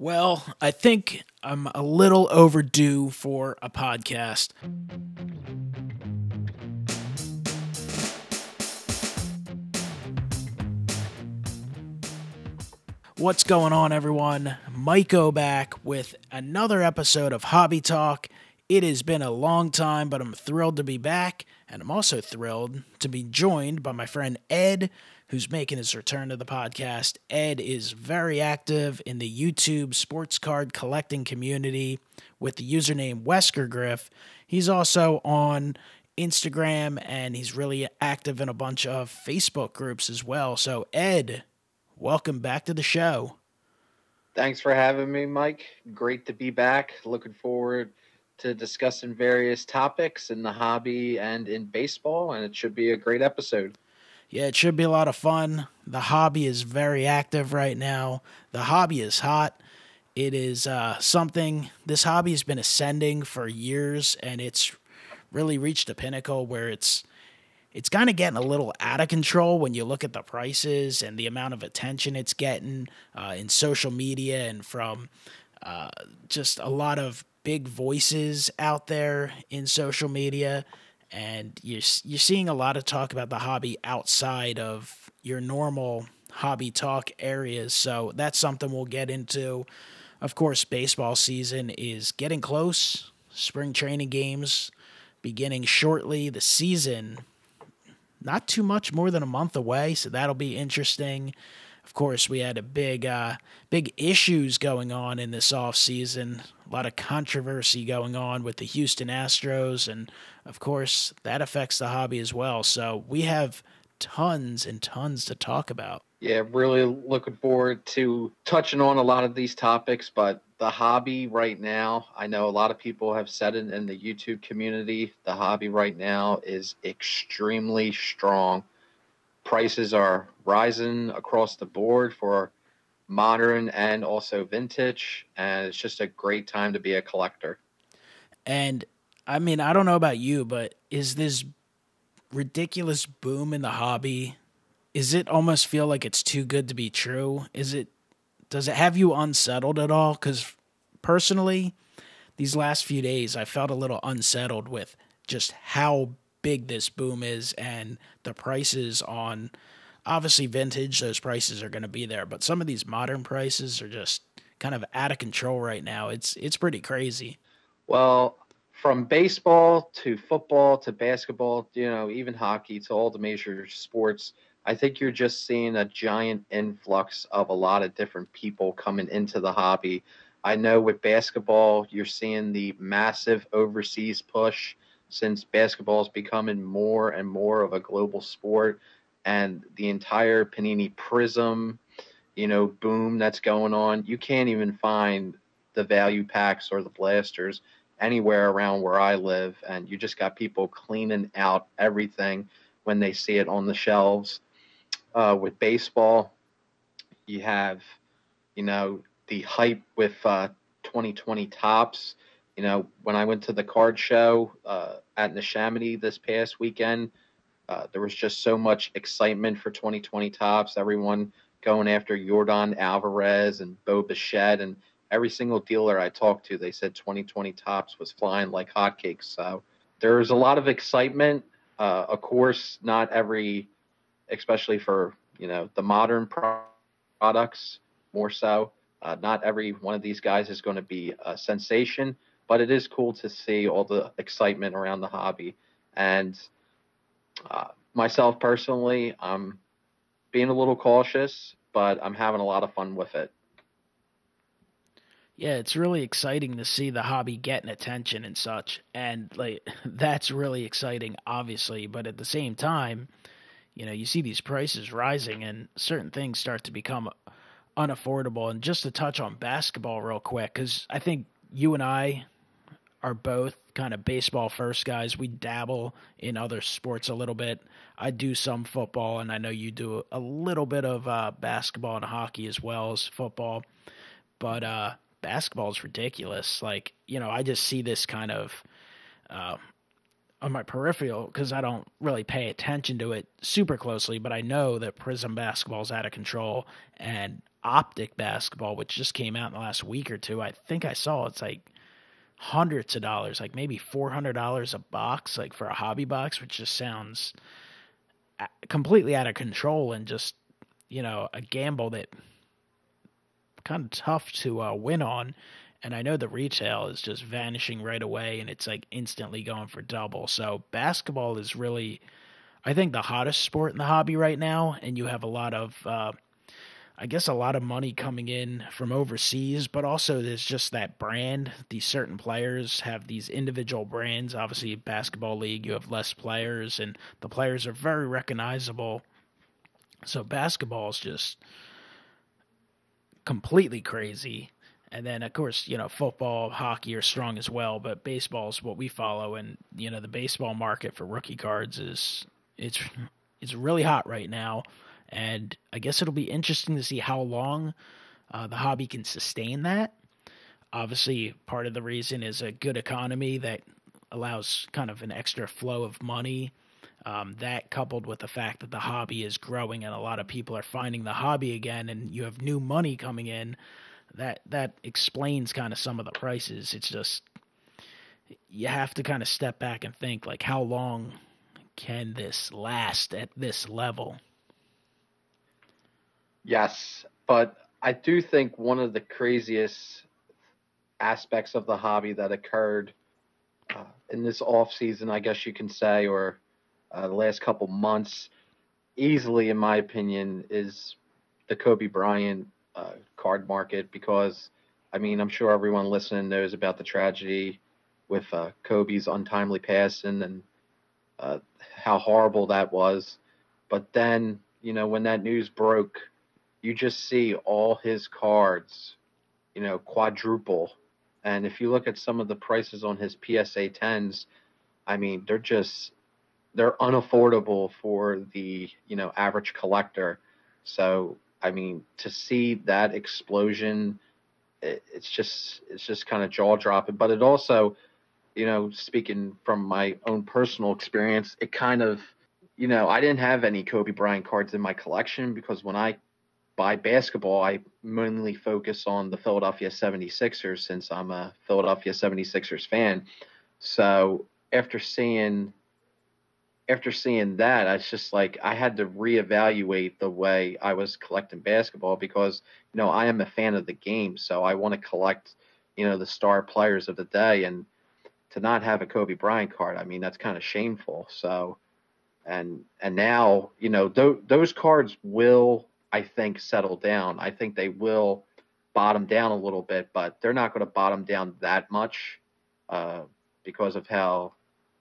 Well, I think I'm a little overdue for a podcast. What's going on, everyone? MikeO back with another episode of Hobby Talk. It has been a long time, but I'm thrilled to be back, and I'm also thrilled to be joined by my friend Ed, who's making his return to the podcast. Ed is very active in the YouTube sports card collecting community with the username WeskerGriff. He's also on Instagram and he's really active in a bunch of Facebook groups as well. So, Ed, welcome back to the show. Thanks for having me, Mike. Great to be back. Looking forward to discussing various topics in the hobby and in baseball, and it should be a great episode. Yeah, it should be a lot of fun. The hobby is very active right now. The hobby is hot. It is uh, something, this hobby has been ascending for years, and it's really reached a pinnacle where it's it's kind of getting a little out of control when you look at the prices and the amount of attention it's getting uh, in social media and from uh, just a lot of big voices out there in social media. And you're, you're seeing a lot of talk about the hobby outside of your normal hobby talk areas. So that's something we'll get into. Of course, baseball season is getting close. Spring training games beginning shortly. The season not too much more than a month away, so that'll be interesting. Of course, we had a big, uh, big issues going on in this off season. A lot of controversy going on with the Houston Astros, and of course, that affects the hobby as well. So we have tons and tons to talk about. Yeah, really looking forward to touching on a lot of these topics, but the hobby right now, I know a lot of people have said it in the YouTube community, the hobby right now is extremely strong. Prices are rising across the board for modern and also vintage, and it's just a great time to be a collector. And I mean, I don't know about you, but is this ridiculous boom in the hobby is it almost feel like it's too good to be true? Is it does it have you unsettled at all? Because personally, these last few days, I felt a little unsettled with just how big this boom is and the prices on obviously vintage. Those prices are going to be there, but some of these modern prices are just kind of out of control right now. It's it's pretty crazy. Well, from baseball to football to basketball, you know, even hockey to all the major sports I think you're just seeing a giant influx of a lot of different people coming into the hobby. I know with basketball, you're seeing the massive overseas push since basketball is becoming more and more of a global sport, and the entire Panini Prism, you know, boom that's going on. You can't even find the value packs or the blasters anywhere around where I live, and you just got people cleaning out everything when they see it on the shelves uh, with baseball. You have, you know, the hype with uh, 2020 Topps. You know, when I went to the card show uh, at Neshaminy this past weekend, uh, there was just so much excitement for 2020 Topps. Everyone going after Yordan Alvarez and Bo Bichette, and every single dealer I talked to, they said 2020 Topps was flying like hotcakes. So there's a lot of excitement. Uh, of course, not every especially for you know the modern pro- products more so. Uh, not every one of these guys is going to be a sensation, but it is cool to see all the excitement around the hobby. And uh, myself personally, I'm being a little cautious, but I'm having a lot of fun with it. Yeah, it's really exciting to see the hobby getting attention and such. And like that's really exciting obviously, but at the same time, you know, you see these prices rising and certain things start to become unaffordable. And just to touch on basketball real quick, because I think you and I are both kind of baseball first guys. We dabble in other sports a little bit. I do some football, and I know you do a little bit of uh, basketball and hockey as well as football. But uh, basketball is ridiculous. Like, you know, I just see this kind of. Uh, on my peripheral because I don't really pay attention to it super closely, but I know that Prism basketball is out of control and Optic basketball, which just came out in the last week or two, I think I saw it's like hundreds of dollars, like maybe four hundred dollars a box, like for a hobby box, which just sounds completely out of control and just you know a gamble that kind of tough to uh, win on and I know the retail is just vanishing right away and it's like instantly going for double. So basketball is really I think the hottest sport in the hobby right now and you have a lot of uh, I guess a lot of money coming in from overseas, but also there's just that brand. These certain players have these individual brands. Obviously, basketball league, you have less players, and the players are very recognizable. So basketball is just completely crazy. And then, of course, you know, football, hockey are strong as well, but baseball is what we follow. And you know, the baseball market for rookie cards is it's it's really hot right now. And I guess it'll be interesting to see how long uh, the hobby can sustain that. Obviously, part of the reason is a good economy that allows kind of an extra flow of money. Um, that coupled with the fact that the hobby is growing and a lot of people are finding the hobby again, and you have new money coming in that that explains kind of some of the prices. It's just you have to kind of step back and think like how long can this last at this level? Yes, but I do think one of the craziest aspects of the hobby that occurred uh, in this off season, I guess you can say, or uh, the last couple months, easily in my opinion, is the Kobe Bryant uh, card market because, I mean, I'm sure everyone listening knows about the tragedy with uh, Kobe's untimely passing and uh, how horrible that was. But then, you know, when that news broke, you just see all his cards, you know, quadruple. And if you look at some of the prices on his PSA 10s, I mean, they're just they're unaffordable for the, you know, average collector. So I mean, to see that explosion, it, it's just it's just kind of jaw dropping. But it also, you know, speaking from my own personal experience, it kind of, you know, I didn't have any Kobe Bryant cards in my collection because when I buy basketball, I mainly focus on the Philadelphia 76ers since I'm a Philadelphia 76ers fan. So after seeing after seeing that, I was just like I had to reevaluate the way I was collecting basketball because you know I am a fan of the game, so I want to collect you know the star players of the day, and to not have a Kobe Bryant card, I mean that's kind of shameful. So, and and now you know th- those cards will I think settle down. I think they will bottom down a little bit, but they're not going to bottom down that much uh, because of how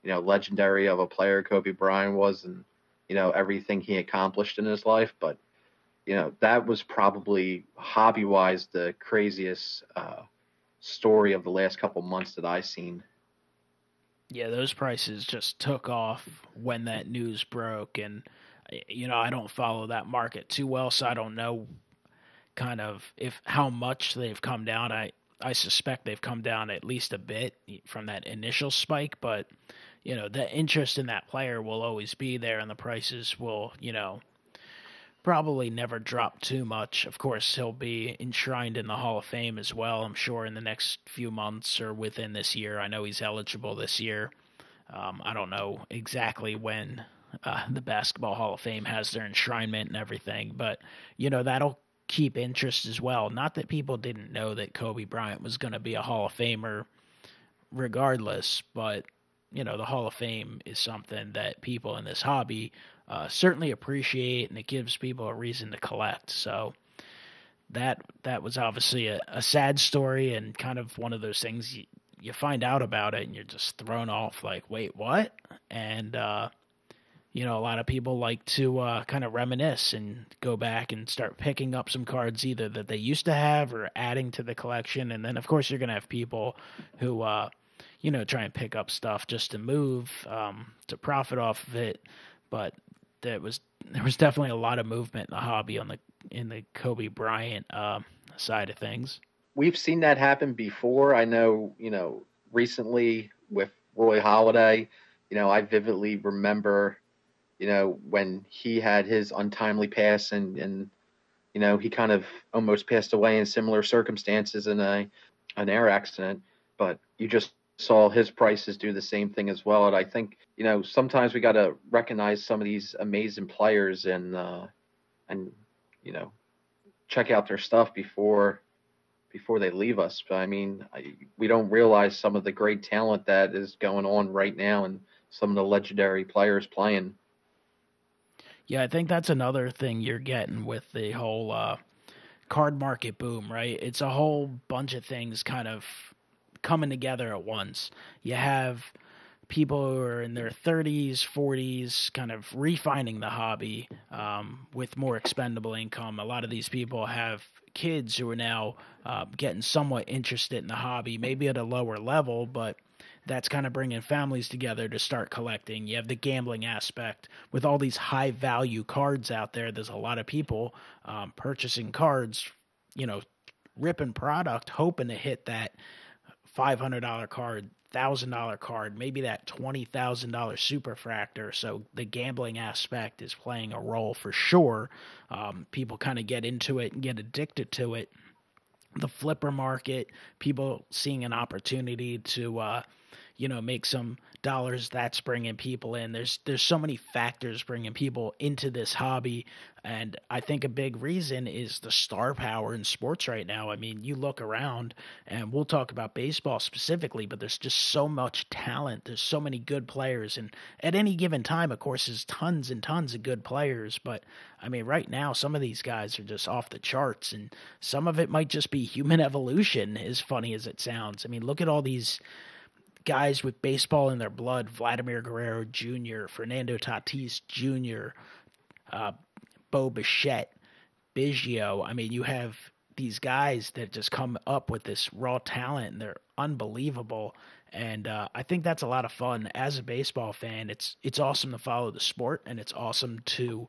you know, legendary of a player Kobe Bryant was and, you know, everything he accomplished in his life. But, you know, that was probably hobby wise the craziest uh, story of the last couple months that I've seen. Yeah, those prices just took off when that news broke. And, you know, I don't follow that market too well, so I don't know kind of if how much they've come down. I, I suspect they've come down at least a bit from that initial spike, but you know the interest in that player will always be there, and the prices will you know probably never drop too much. Of course, he'll be enshrined in the Hall of Fame as well. I'm sure in the next few months or within this year. I know he's eligible this year. Um, I don't know exactly when uh, the Basketball Hall of Fame has their enshrinement and everything, but you know that'll keep interest as well. Not that people didn't know that Kobe Bryant was going to be a Hall of Famer regardless, but you know, the Hall of Fame is something that people in this hobby uh, certainly appreciate, and it gives people a reason to collect. So that that was obviously a, a sad story and kind of one of those things you, you find out about it and you're just thrown off like, wait, what? And uh, you know, a lot of people like to uh, kind of reminisce and go back and start picking up some cards either that they used to have or adding to the collection. And then, of course, you're going to have people who uh, you know, try and pick up stuff just to move, um, to profit off of it. But there was there was definitely a lot of movement in the hobby on the in the Kobe Bryant uh, side of things. We've seen that happen before. I know, you know, recently with Roy Halladay, you know, I vividly remember, you know, when he had his untimely pass and and you know he kind of almost passed away in similar circumstances in a an air accident, but you just saw his prices do the same thing as well. And I think you know sometimes we got to recognize some of these amazing players and uh, and you know check out their stuff before before they leave us. But I mean, I, we don't realize some of the great talent that is going on right now and some of the legendary players playing. Yeah, I think that's another thing you're getting with the whole uh, card market boom, right? It's a whole bunch of things kind of coming together at once. You have people who are in their 30s, 40s, kind of refining the hobby um, with more expendable income. A lot of these people have kids who are now uh, getting somewhat interested in the hobby, maybe at a lower level, but that's kind of bringing families together to start collecting. You have the gambling aspect with all these high value cards out there. There's a lot of people um, purchasing cards, you know, ripping product, hoping to hit that $500 card, thousand dollar card, maybe that twenty thousand dollar superfractor. So the gambling aspect is playing a role for sure. Um, people kind of get into it and get addicted to it. The flipper market, people seeing an opportunity to, uh, you know, make some dollars that's bringing people in. There's there's so many factors bringing people into this hobby. And i think a big reason is the star power in sports right now. I mean you look around and we'll talk about baseball specifically but there's just so much talent. There's so many good players. And at any given time of course there's tons and tons of good players. But i mean right now some of these guys are just off the charts. And some of it might just be human evolution as funny as it sounds. I mean look at all these guys with baseball in their blood Vladimir Guerrero Jr., Fernando Tatis Jr., uh, Bo Bichette, Biggio. I mean, you have these guys that just come up with this raw talent and they're unbelievable. And uh, I think that's a lot of fun as a baseball fan. It's it's awesome to follow the sport and it's awesome to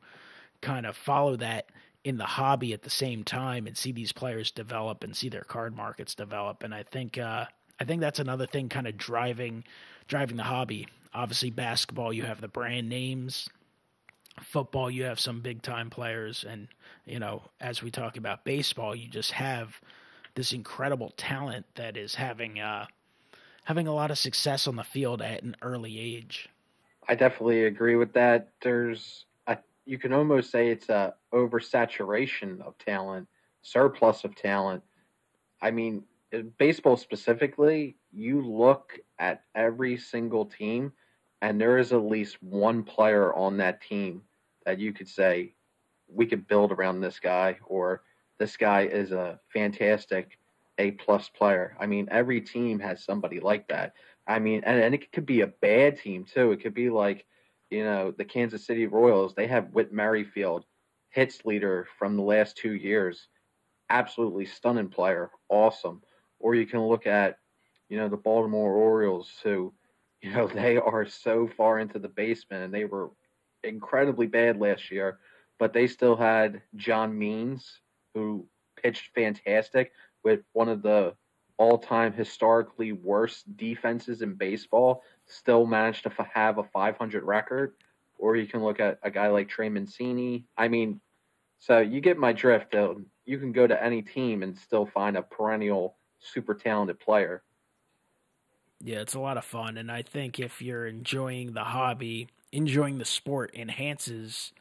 kind of follow that in the hobby at the same time and see these players develop and see their card markets develop. And I think uh, I think that's another thing kind of driving driving the hobby. Obviously, basketball you have the brand names. Football you have some big time players, and you know as we talk about baseball, you just have this incredible talent that is having uh, having a lot of success on the field at an early age. I definitely agree with that. There's a, you can almost say it's a oversaturation of talent, surplus of talent. I mean, baseball specifically, you look at every single team, and there is at least one player on that team that you could say we could build around this guy, or this guy is a fantastic A plus player. I mean, every team has somebody like that. I mean, and, and it could be a bad team too. It could be like, you know, the Kansas City Royals. They have Whit Merrifield, hits leader from the last two years. Absolutely stunning player, awesome or you can look at, you know, the Baltimore Orioles, who, you know, they are so far into the basement and they were incredibly bad last year, but they still had John Means, who pitched fantastic with one of the all-time historically worst defenses in baseball, still managed to have a 500 record. Or you can look at a guy like Trey Mancini. I mean, so you get my drift. You can go to any team and still find a perennial super talented player. Yeah, it's a lot of fun. And I think if you're enjoying the hobby, enjoying the sport enhances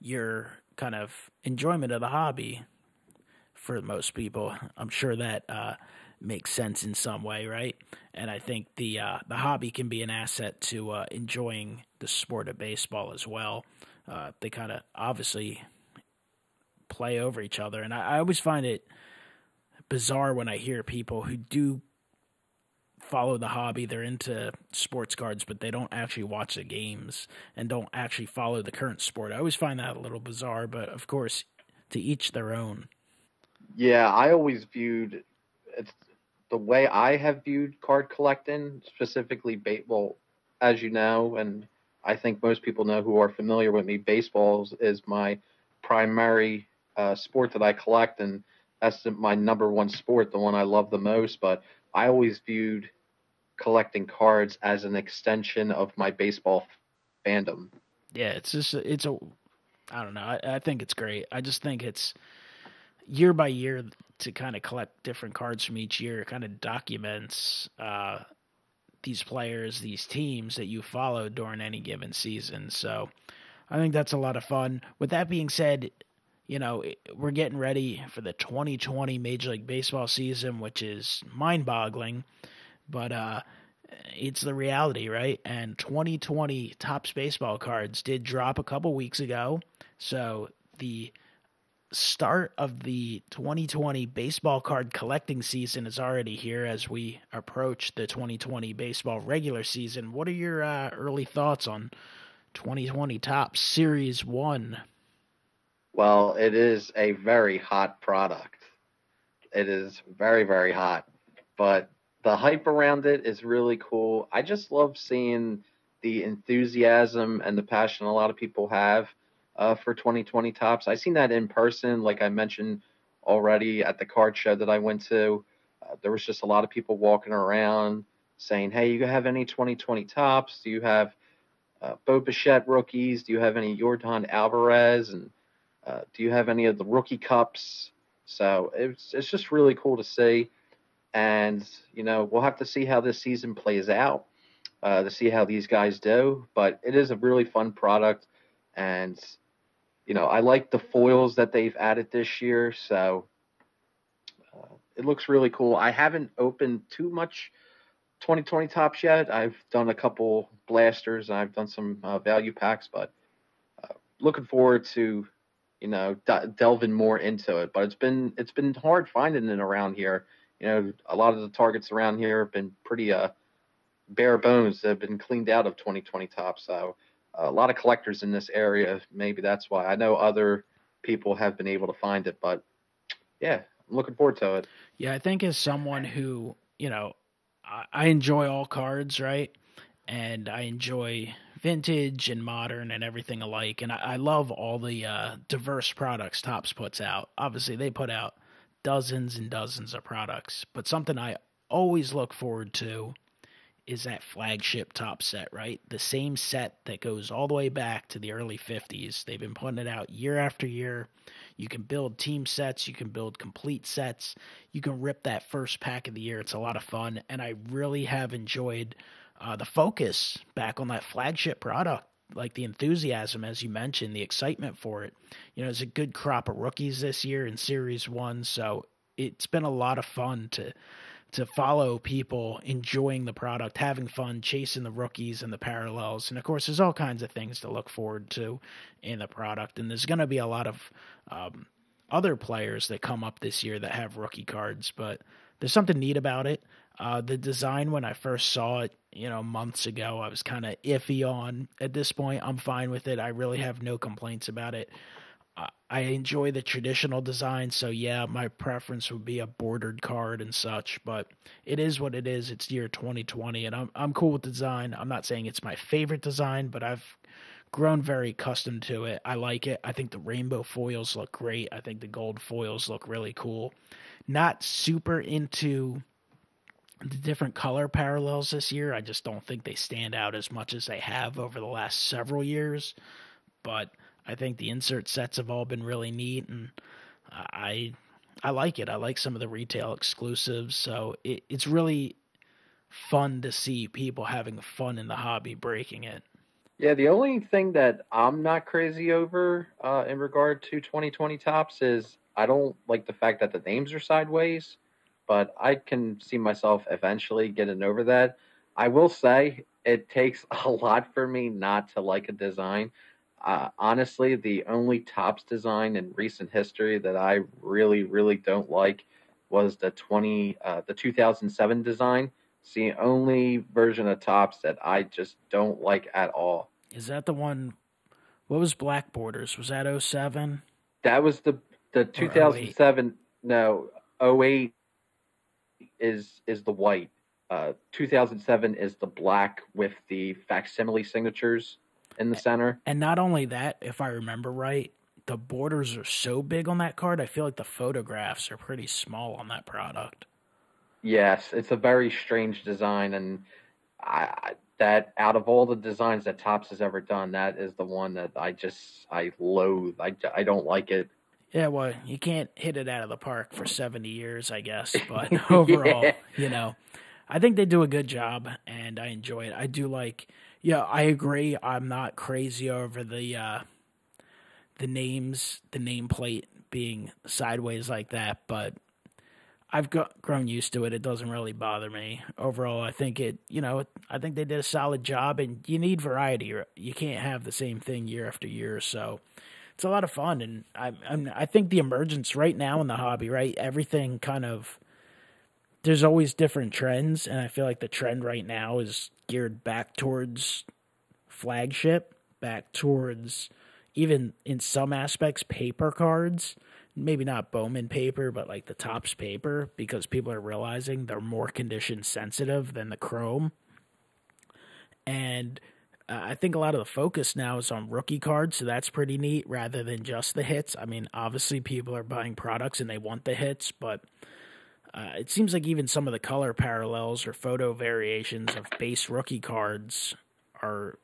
your kind of enjoyment of the hobby for most people. I'm sure that uh, makes sense in some way, right? And I think the uh, the hobby can be an asset to uh, enjoying the sport of baseball as well. Uh, they kind of obviously play over each other, and I, I always find it bizarre when I hear people who do follow the hobby. They're into sports cards, but they don't actually watch the games and don't actually follow the current sport. I always find that a little bizarre, but of course, to each their own. Yeah, I always viewed it's the way I have viewed card collecting, specifically baseball, as you know, and I think most people know who are familiar with me. Baseball is my primary uh, sport that I collect, and that's my number one sport, the one I love the most. But I always viewed collecting cards as an extension of my baseball fandom. Yeah, it's just it's a I don't know. I, I think it's great. I just think it's year by year to kind of collect different cards from each year. Kind of documents uh, these players, these teams that you follow during any given season. So I think that's a lot of fun. With that being said, you know, we're getting ready for the 2020 Major League Baseball season, which is mind boggling, but uh, it's the reality, right? And 2020 Topps baseball cards did drop a couple weeks ago. So the start of the 2020 baseball card collecting season is already here as we approach the 2020 baseball regular season. What are your uh, early thoughts on 2020 Topps Series 1? Well, it is a very hot product. It is very, very hot. But the hype around it is really cool. I just love seeing the enthusiasm and the passion a lot of people have uh, for 2020 Topps. I've seen that in person, like I mentioned already at the card show that I went to. Uh, there was just a lot of people walking around saying, "Hey, you have any 2020 Topps? Do you have uh, Bo Bichette rookies? Do you have any Yordan Alvarez? And uh, do you have any of the rookie cups?" So it's it's just really cool to see, and you know we'll have to see how this season plays out uh, to see how these guys do. But it is a really fun product, and you know, I like the foils that they've added this year, so uh, it looks really cool. I haven't opened too much 2020 Topps yet. I've done a couple blasters, and I've done some uh, value packs, but uh, looking forward to you know d- delving more into it. But it's been it's been hard finding it around here. You know, a lot of the targets around here have been pretty uh bare bones. Have been cleaned out of 2020 Topps. so a lot of collectors in this area. Maybe that's why. I know other people have been able to find it, but yeah, I'm looking forward to it. Yeah, I think as someone who, you know, I, I enjoy all cards, right? And I enjoy vintage and modern and everything alike. And I, I love all the uh, diverse products Topps puts out. Obviously, they put out dozens and dozens of products, but something I always look forward to is that flagship Topps set, right? The same set that goes all the way back to the early 50s. They've been putting it out year after year. You can build team sets, you can build complete sets. You can rip that first pack of the year. It's a lot of fun. And I really have enjoyed uh, the focus back on that flagship product. Like the enthusiasm, as you mentioned, the excitement for it. You know, it's a good crop of rookies this year in Series 1. So it's been a lot of fun to to follow people enjoying the product, having fun, chasing the rookies and the parallels. And of course, there's all kinds of things to look forward to in the product. And there's going to be a lot of um, other players that come up this year that have rookie cards, but there's something neat about it. Uh, the design, when I first saw it, you know, months ago, I was kind of iffy on. At this point, I'm fine with it. I really have no complaints about it. I enjoy the traditional design, so yeah, my preference would be a bordered card and such. But it is what it is. It's year 2020, and I'm I'm cool with the design. I'm not saying it's my favorite design, but I've grown very accustomed to it. I like it. I think the rainbow foils look great. I think the gold foils look really cool. Not super into the different color parallels this year. I just don't think they stand out as much as they have over the last several years. But I think the insert sets have all been really neat, and I I like it. I like some of the retail exclusives, so it, it's really fun to see people having fun in the hobby, breaking it. Yeah, the only thing that I'm not crazy over uh, in regard to 2020 Topps is I don't like the fact that the names are sideways, but I can see myself eventually getting over that. I will say it takes a lot for me not to like a design. Uh, honestly, the only Topps design in recent history that I really, really don't like was the twenty, uh, the 2007 design. It's the only version of Topps that I just don't like at all. Is that the one? What was Black Borders? Was that 07? That was the the 2007. No, 08 is is the white. Uh, 2007 is the black with the facsimile signatures in the center. And not only that, if I remember right, the borders are so big on that card. I feel like the photographs are pretty small on that product. Yes, it's a very strange design, and I, that out of all the designs that Topps has ever done, that is the one that I just I loathe. I, I don't like it. Yeah, well, you can't hit it out of the park for 70 years, I guess. But overall, yeah. you know, I think they do a good job and I enjoy it. I do like, yeah, I agree. I'm not crazy over the, uh, the names, the nameplate being sideways like that, but I've got, grown used to it. It doesn't really bother me. Overall, I think it, you know, I think they did a solid job and you need variety. You can't have the same thing year after year. So it's a lot of fun. And I, I'm, I think the emergence right now in the hobby, right? Everything kind of, there's always different trends. And I feel like the trend right now is geared back towards flagship, back towards even in some aspects paper cards maybe not Bowman paper, but like the Topps paper, because people are realizing they're more condition sensitive than the Chrome. And uh, I think a lot of the focus now is on rookie cards, so that's pretty neat rather than just the hits. I mean, obviously, people are buying products and they want the hits, but uh, it seems like even some of the color parallels or photo variations of base rookie cards are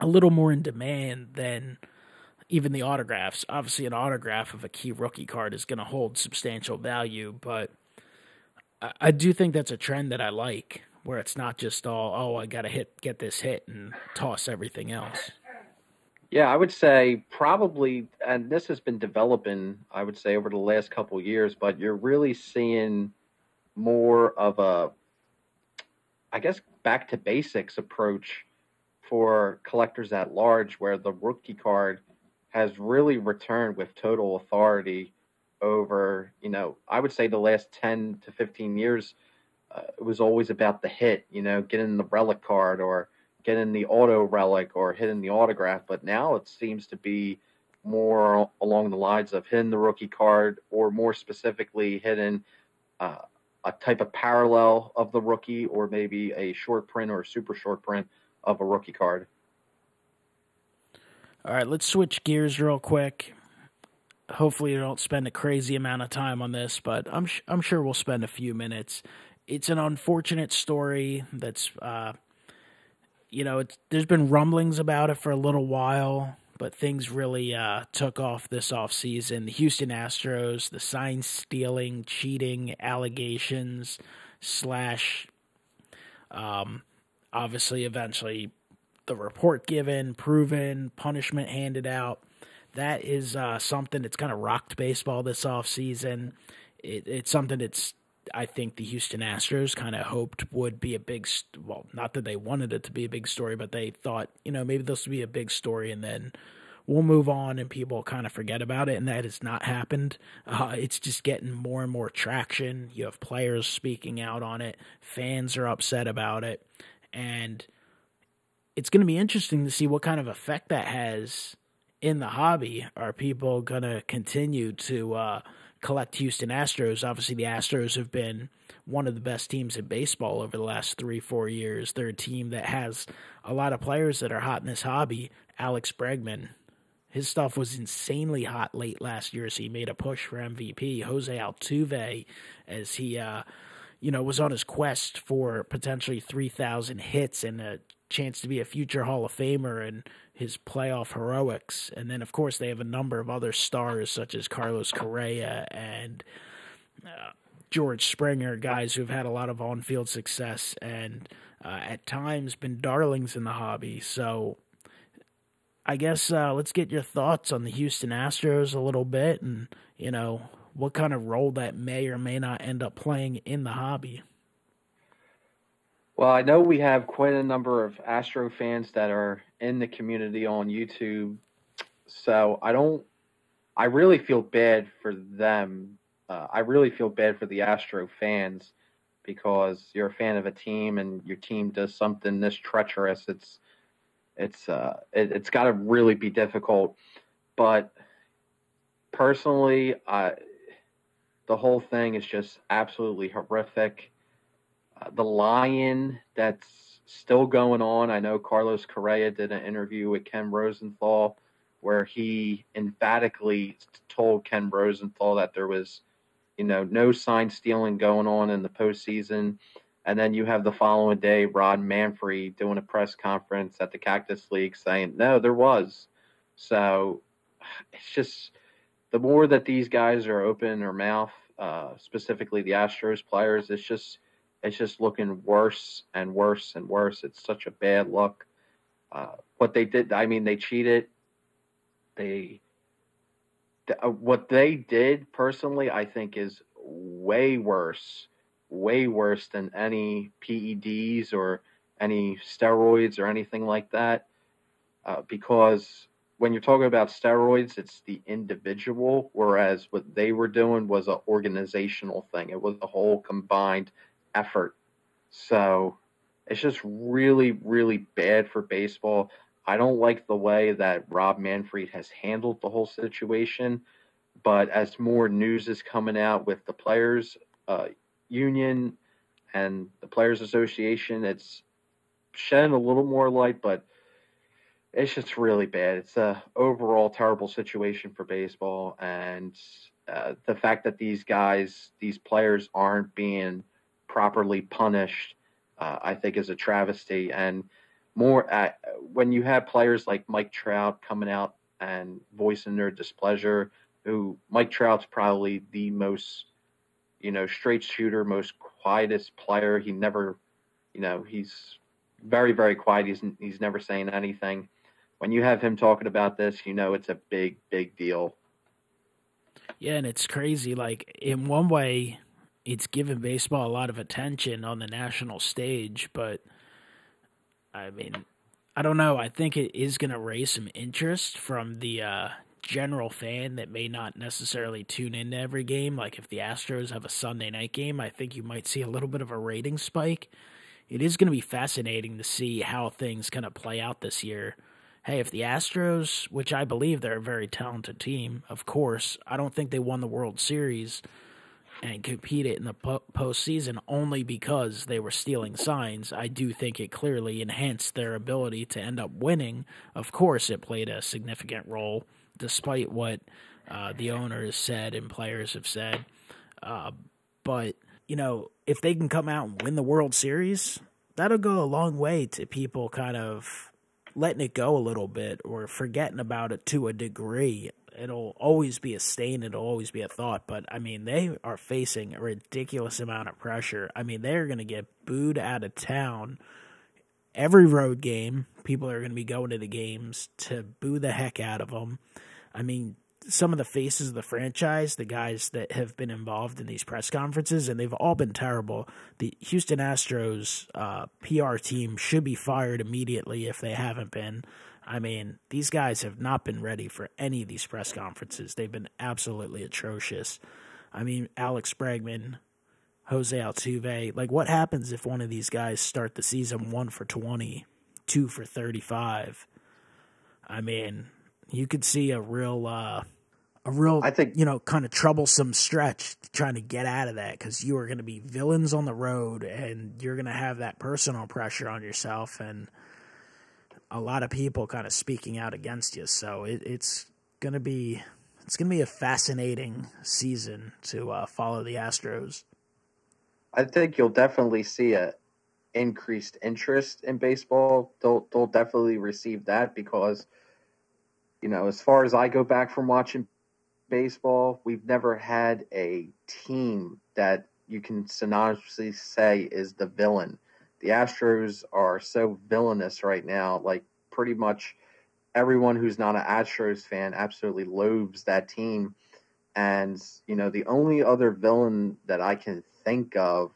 a little more in demand than even the autographs. Obviously, an autograph of a key rookie card is going to hold substantial value, but I, I, do think that's a trend that I like, where it's not just all, oh, I got to hit, get this hit, and toss everything else. Yeah, I would say probably, and this has been developing, I would say, over the last couple years, but you're really seeing more of a, I guess, back to basics approach for collectors at large, where the rookie card has really returned with total authority over, you know, I would say the last 10 to 15 years. Uh, it was always about the hit, you know, getting the relic card or getting the auto relic or hitting the autograph. But now it seems to be more along the lines of hitting the rookie card or more specifically hitting uh, a type of parallel of the rookie or maybe a short print or super short print of a rookie card. All right, let's switch gears real quick. Hopefully, you don't spend a crazy amount of time on this, but I'm sh- I'm sure we'll spend a few minutes. It's an unfortunate story that's, uh, you know, there's been rumblings about it for a little while, but things really uh, took off this off season. The Houston Astros, the sign stealing, cheating allegations, slash, um, obviously, eventually the report given, proven, punishment handed out. That is uh, something that's kind of rocked baseball this offseason. It, it's something that's I think the Houston Astros kind of hoped would be a big, well, not that they wanted it to be a big story, but they thought, you know, maybe this would be a big story and then we'll move on and people kind of forget about it. And that has not happened. Uh, it's just getting more and more traction. You have players speaking out on it, fans are upset about it. And it's going to be interesting to see what kind of effect that has in the hobby. Are people going to continue to uh, collect Houston Astros? Obviously, the Astros have been one of the best teams in baseball over the last three, four years. They're a team that has a lot of players that are hot in this hobby. Alex Bregman, his stuff was insanely hot late last year, so he made a push for MVP. Jose Altuve, as he, uh, you know, was on his quest for potentially 3,000 hits and a chance to be a future Hall of Famer and his playoff heroics. And then, of course, they have a number of other stars such as Carlos Correa and uh, George Springer, guys who've had a lot of on field success and uh, at times been darlings in the hobby. So I guess uh, let's get your thoughts on the Houston Astros a little bit and, you know, what kind of role that may or may not end up playing in the hobby. Well, I know we have quite a number of Astro fans that are in the community on YouTube. So I don't, I really feel bad for them. Uh, I really feel bad for the Astro fans because you're a fan of a team and your team does something this treacherous. It's, it's, uh, it, has got to really be difficult. But personally, I, the whole thing is just absolutely horrific the Lion that's still going on. I know Carlos Correa did an interview with Ken Rosenthal where he emphatically told Ken Rosenthal that there was you know, no sign stealing going on in the postseason. And then you have the following day, Rob Manfred doing a press conference at the Cactus League saying, no, there was. So it's just the more that these guys are open their mouth, uh, specifically the Astros players, it's just it's just looking worse and worse and worse. It's such a bad look. Uh, what they did, I mean, they cheated. They uh, what they did personally, I think, is way worse, way worse than any PEDs or any steroids or anything like that. Uh, because when you're talking about steroids, it's the individual, whereas what they were doing was an organizational thing. It was a whole combined effort. So it's just really, really bad for baseball. I don't like the way that Rob Manfred has handled the whole situation. But as more news is coming out with the players uh, union and the players association, it's shedding a little more light. But it's just really bad. It's a overall terrible situation for baseball, and uh, the fact that these guys, these players, aren't being properly punished, uh, I think, is a travesty. And more at, when you have players like Mike Trout coming out and voicing their displeasure, who Mike Trout's probably the most, you know, straight shooter, most quietest player. He never, you know, he's very, very quiet. He's he's never saying anything. When you have him talking about this, you know it's a big, big deal. Yeah, and it's crazy. Like in one way, it's given baseball a lot of attention on the national stage, but I mean, I don't know. I think it is going to raise some interest from the uh, general fan that may not necessarily tune into every game. Like if the Astros have a Sunday night game, I think you might see a little bit of a rating spike. It is going to be fascinating to see how things kind of play out this year. Hey, if the Astros, which I believe they're a very talented team, of course, I don't think they won the World Series and competed in the po- postseason only because they were stealing signs. I do think it clearly enhanced their ability to end up winning. Of course, it played a significant role, despite what uh, the owners said and players have said. Uh, but, you know, if they can come out and win the World Series, that'll go a long way to people kind of letting it go a little bit or forgetting about it to a degree it'll always be a stain. It'll always be a thought. But I mean, they are facing a ridiculous amount of pressure. I mean, they're going to get booed out of town every road game. People are going to be going to the games to boo the heck out of them. I mean, some of the faces of the franchise, the guys that have been involved in these press conferences, and they've all been terrible. The Houston Astros uh, PR team should be fired immediately if they haven't been. I mean, these guys have not been ready for any of these press conferences. They've been absolutely atrocious. I mean, Alex Bregman, Jose Altuve. Like, what happens if one of these guys start the season one for 20, two for 35? I mean, you could see a real, uh, a real, I think, you know, kind of troublesome stretch trying to get out of that because you are going to be villains on the road and you're going to have that personal pressure on yourself. And, a lot of people kind of speaking out against you. So it, it's gonna be it's gonna be a fascinating season to uh, follow the Astros. I think you'll definitely see a increased interest in baseball. They'll they'll definitely receive that because you know, as far as I go back from watching baseball, we've never had a team that you can synonymously say is the villain the Astros are so villainous right now. Like pretty much everyone who's not an Astros fan absolutely loathes that team. And you know, the only other villain that I can think of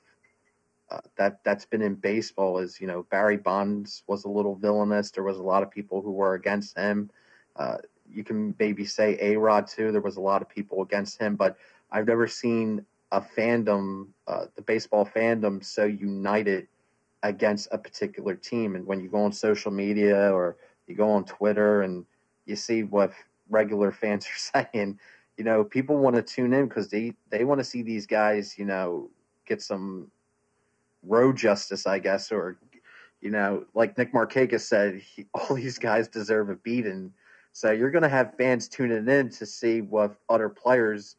uh, that that's been in baseball is you know Barry Bonds was a little villainous. There was a lot of people who were against him. Uh, you can maybe say A Rod too. There was a lot of people against him, but I've never seen a fandom, uh, the baseball fandom, so united against a particular team. And when you go on social media or you go on Twitter and you see what regular fans are saying, you know, people want to tune in because they, they want to see these guys, you know, get some road justice, I guess, or, you know, like Nick Markakis said, he, all these guys deserve a beating. So you're going to have fans tuning in to see what other players,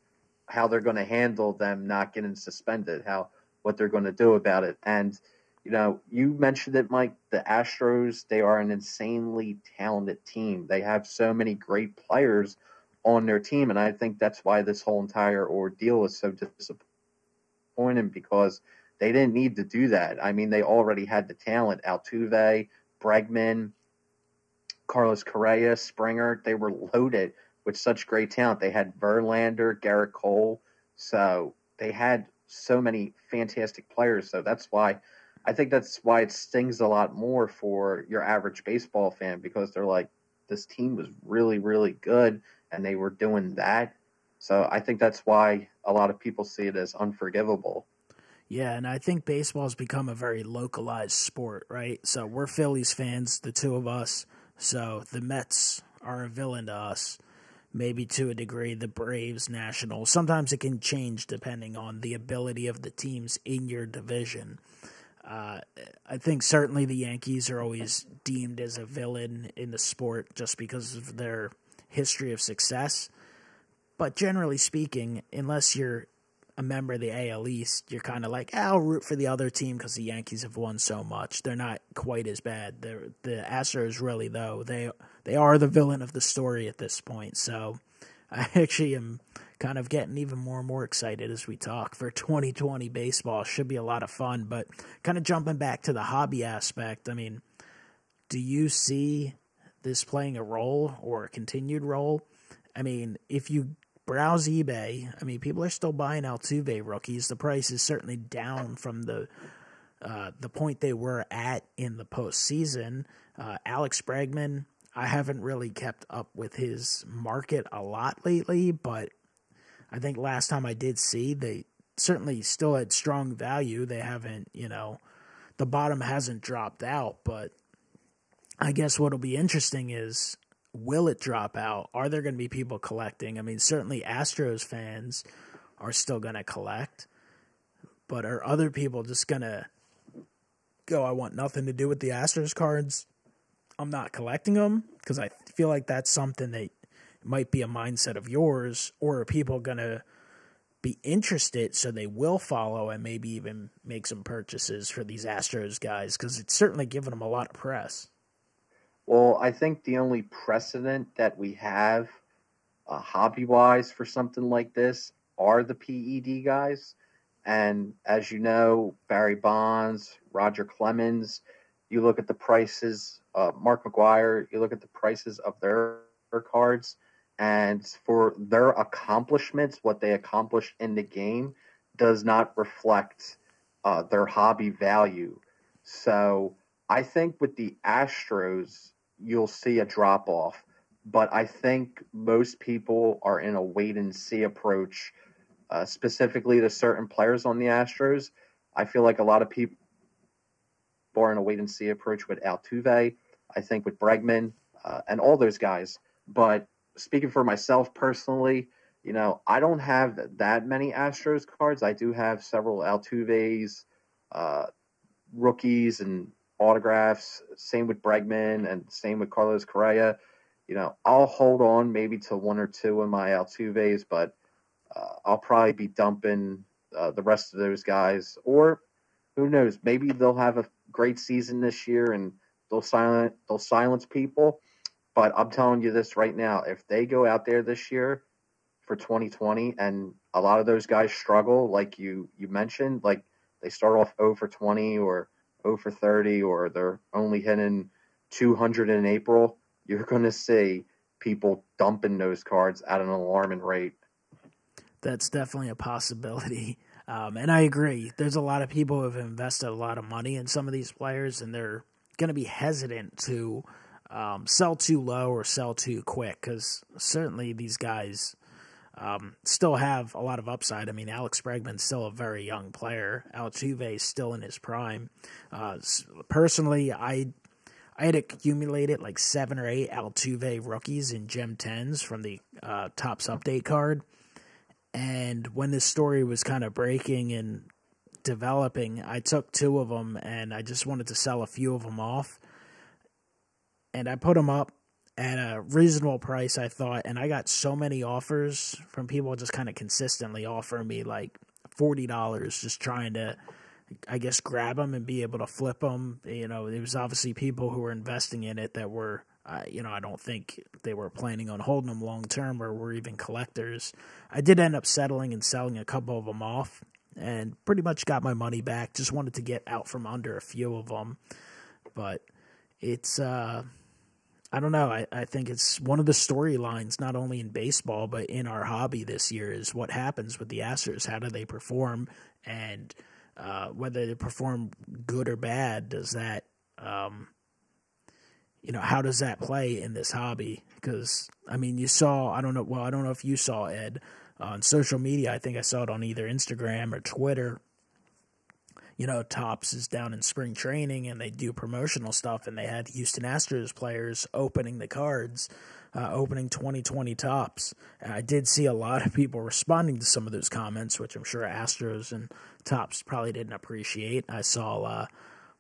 how they're going to handle them not getting suspended, how what they're going to do about it. And you know, you mentioned it, Mike. The Astros, they are an insanely talented team. They have so many great players on their team, and I think that's why this whole entire ordeal is so disappointing because they didn't need to do that. I mean, they already had the talent: Altuve, Bregman, Carlos Correa, Springer. They were loaded with such great talent. They had Verlander, Gerrit Cole, so they had so many fantastic players. So that's why I think that's why it stings a lot more for your average baseball fan because they're like, this team was really, really good and they were doing that. So I think that's why a lot of people see it as unforgivable. Yeah, and I think baseball has become a very localized sport, right? So we're Phillies fans, the two of us. So the Mets are a villain to us maybe to a degree the Braves Nationals. Sometimes it can change depending on the ability of the teams in your division. I think certainly the Yankees are always deemed as a villain in the sport just because of their history of success. But generally speaking, unless you're a member of the AL East, you're kind of like, ah, I'll root for the other team because the Yankees have won so much. They're not quite as bad. The Astros, really, though, they they are the villain of the story at this point. So I actually am kind of getting even more and more excited as we talk for 2020 baseball. Should be a lot of fun, but kind of jumping back to the hobby aspect. I mean, do you see this playing a role or a continued role? I mean, if you browse eBay, I mean, people are still buying Altuve rookies. The price is certainly down from the uh, the point they were at in the postseason. Uh, Alex Bregman, I haven't really kept up with his market a lot lately, but I think last time I did see, they certainly still had strong value. They haven't, you know, the bottom hasn't dropped out, but I guess what'll be interesting is will it drop out? Are there going to be people collecting? I mean, certainly Astros fans are still going to collect, but are other people just going to go, I want nothing to do with the Astros cards? I'm not collecting them because I feel like that's something that might be a mindset of yours, or are people going to be interested so they will follow and maybe even make some purchases for these Astros guys because it's certainly given them a lot of press. Well, I think the only precedent that we have uh, hobby wise for something like this are the PED guys. And as you know, Barry Bonds, Roger Clemens, you look at the prices, uh, Mark McGwire, you look at the prices of their, their cards, and for their accomplishments, what they accomplished in the game does not reflect uh, their hobby value. So I think with the Astros, you'll see a drop off, but I think most people are in a wait and see approach, uh, specifically to certain players on the Astros. I feel like a lot of people are in a wait and see approach with Altuve. I think with Bregman uh, and all those guys. But speaking for myself personally, you know, I don't have that many Astros cards. I do have several Altuve's, uh, rookies, and autographs. Same with Bregman and same with Carlos Correa. You know, I'll hold on maybe to one or two of my Altuve's, but uh, I'll probably be dumping uh, the rest of those guys. Or who knows? Maybe they'll have a great season this year and they'll silence they'll silence people. But I'm telling you this right now: if they go out there this year for 2020 and a lot of those guys struggle, like you you mentioned, like they start off 0 for 20 or 0 for 30 or they're only hitting 200 in April, you're going to see people dumping those cards at an alarming rate. That's definitely a possibility. Um, and I agree. There's a lot of people who have invested a lot of money in some of these players, and they're going to be hesitant to um, sell too low or sell too quick because certainly these guys um, still have a lot of upside. I mean, Alex Bregman's still a very young player. Altuve is still in his prime. Uh, personally, I I had accumulated like seven or eight Altuve rookies in Gem 10s from the uh, Topps Update card. And when this story was kind of breaking and developing, I took two of them and I just wanted to sell a few of them off. And I put them up at a reasonable price, I thought, and I got so many offers from people just kind of consistently offering me like forty dollars, just trying to, I guess, grab them and be able to flip them. You know, there was obviously people who were investing in it that were, uh, you know, I don't think they were planning on holding them long term or were even collectors. I did end up settling and selling a couple of them off, and pretty much got my money back. Just wanted to get out from under a few of them, but it's. uh I don't know. I, I think it's one of the storylines, not only in baseball, but in our hobby this year, is what happens with the Astros. How do they perform? And uh, whether they perform good or bad, does that, um, you know, how does that play in this hobby? Because, I mean, you saw, I don't know, well, I don't know if you saw Ed on social media. I think I saw it on either Instagram or Twitter you know, Topps is down in spring training and they do promotional stuff, and they had Houston Astros players opening the cards, uh, opening 2020 Topps. And I did see a lot of people responding to some of those comments, which I'm sure Astros and Topps probably didn't appreciate. I saw uh,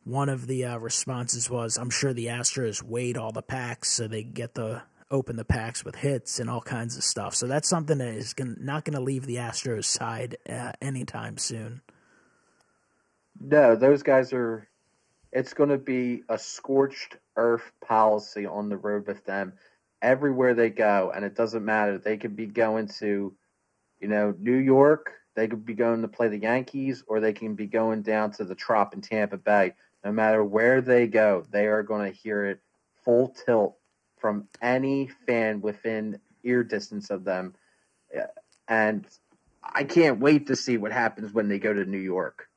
one of the uh, responses was, "I'm sure the Astros weighed all the packs so they get the open the packs with hits and all kinds of stuff." So that's something that is gonna, not going to leave the Astros side uh, anytime soon. No, those guys are. It's going to be a scorched earth policy on the road with them everywhere they go, and it doesn't matter. They could be going to, you know, New York. They could be going to play the Yankees, or they can be going down to the Trop in Tampa Bay. No matter where they go, they are going to hear it full tilt from any fan within ear distance of them. And I can't wait to see what happens when they go to New York.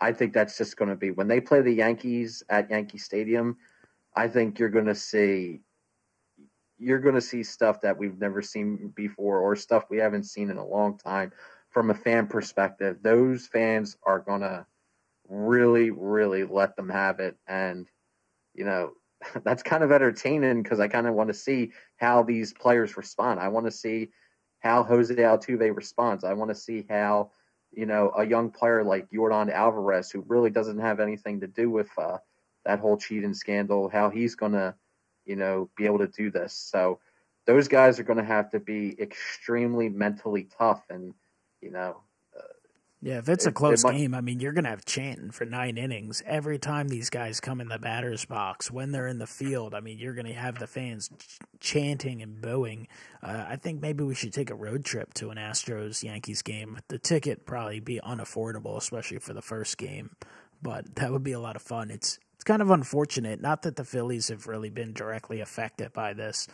I think that's just going to be when they play the Yankees at Yankee Stadium. I think you're going to see you're going to see stuff that we've never seen before or stuff we haven't seen in a long time from a fan perspective. Those fans are going to really really let them have it and you know that's kind of entertaining because I kind of want to see how these players respond. I want to see how Jose Altuve responds. I want to see how you know, a young player like Yordan Alvarez, who really doesn't have anything to do with uh, that whole cheating scandal, how he's going to, you know, be able to do this. So those guys are going to have to be extremely mentally tough. And, you know, yeah, if it's a close might, game, I mean, you're going to have chanting for nine innings every time these guys come in the batter's box. When they're in the field, I mean, you're going to have the fans ch- chanting and booing. Uh, I think maybe we should take a road trip to an Astros Yankees game. The ticket probably be unaffordable, especially for the first game, but that would be a lot of fun. It's it's kind of unfortunate, not that the Phillies have really been directly affected by this,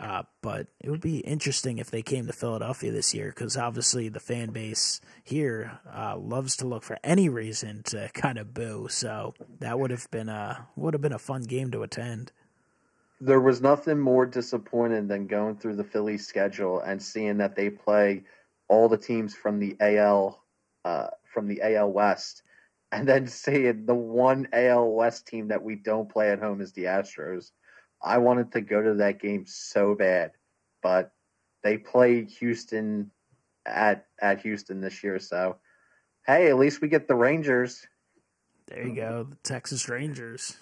uh, but it would be interesting if they came to Philadelphia this year because obviously the fan base here uh, loves to look for any reason to kind of boo. So that would have been a would have been a fun game to attend. There was nothing more disappointing than going through the Phillies schedule and seeing that they play all the teams from the AL uh, from the AL West, and then seeing the one AL West team that we don't play at home is the Astros I wanted to go to that game so bad, but they play Houston at at Houston this year, so hey, at least we get the Rangers. There you go, the Texas Rangers.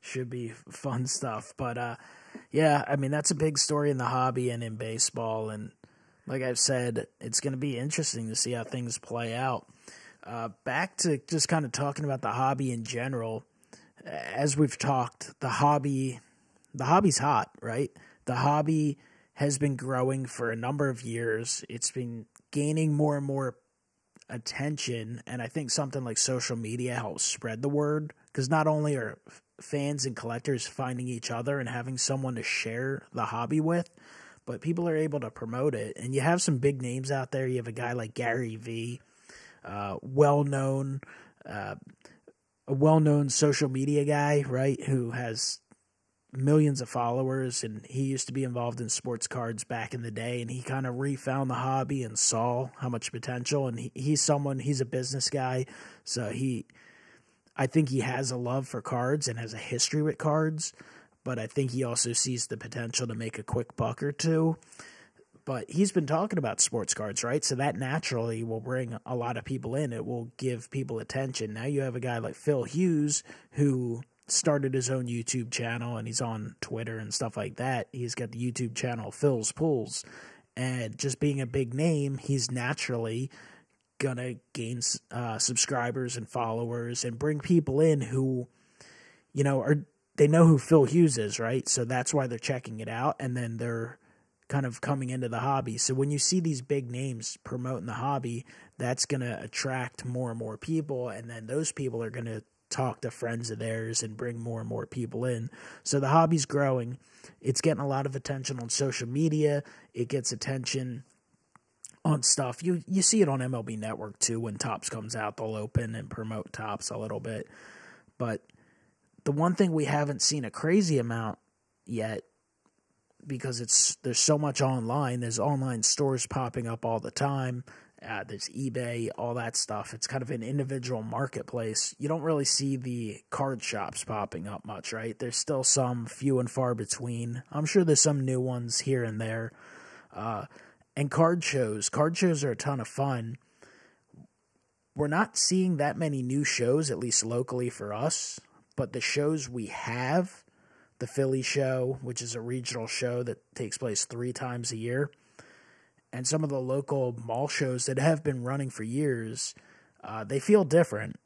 Should be fun stuff, but uh yeah, I mean that's a big story in the hobby and in baseball and like I've said, it's going to be interesting to see how things play out. Uh, back to just kind of talking about the hobby in general. As we've talked, the hobby the hobby's hot, right? The hobby has been growing for a number of years. It's been gaining more and more attention, and I think something like social media helps spread the word because not only are fans and collectors finding each other and having someone to share the hobby with, but people are able to promote it. And you have some big names out there. You have a guy like Gary Vee, uh, well known, uh, a well known social media guy, right? Who has millions of followers and he used to be involved in sports cards back in the day and he kind of refound the hobby and saw how much potential and he, he's someone he's a business guy so he I think he has a love for cards and has a history with cards but I think he also sees the potential to make a quick buck or two. But he's been talking about sports cards right? So that naturally will bring a lot of people in. It will give people attention. Now you have a guy like Phil Hughes who started his own YouTube channel and he's on Twitter and stuff like that. He's got the YouTube channel Phil's Pulls. And just being a big name, he's naturally gonna gain uh, subscribers and followers and bring people in who, you know, are they know who Phil Hughes is, right? So that's why they're checking it out, and then they're kind of coming into the hobby. So when you see these big names promoting the hobby, that's gonna attract more and more people, and then those people are gonna talk to friends of theirs and bring more and more people in. So the hobby's growing. It's getting a lot of attention on social media. It gets attention on stuff. You you see it on MLB Network too when Topps comes out, they'll open and promote Topps a little bit. But the one thing we haven't seen a crazy amount yet because it's there's so much online, there's online stores popping up all the time. Uh, there's eBay, all that stuff. It's kind of an individual marketplace. You don't really see the card shops popping up much, right? There's still some few and far between. I'm sure there's some new ones here and there. Uh, and card shows. Card shows are a ton of fun. We're not seeing that many new shows, at least locally for us, but the shows we have, the Philly show, which is a regional show that takes place three times a year, and some of the local mall shows that have been running for years, uh, they feel different.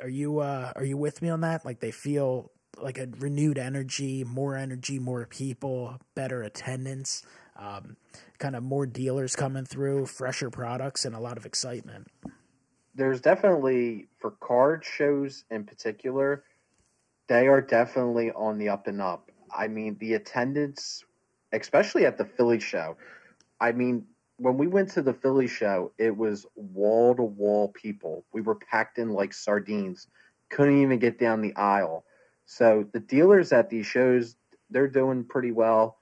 Are you uh, are you with me on that? Like they feel like a renewed energy, more energy, more people, better attendance, um, kind of more dealers coming through, fresher products, and a lot of excitement. There's definitely for card shows in particular, they are definitely on the up and up. I mean, the attendance, especially at the Philly show, I mean, when we went to the Philly show, it was wall to wall people. We were packed in like sardines. Couldn't even get down the aisle. So the dealers at these shows, they're doing pretty well.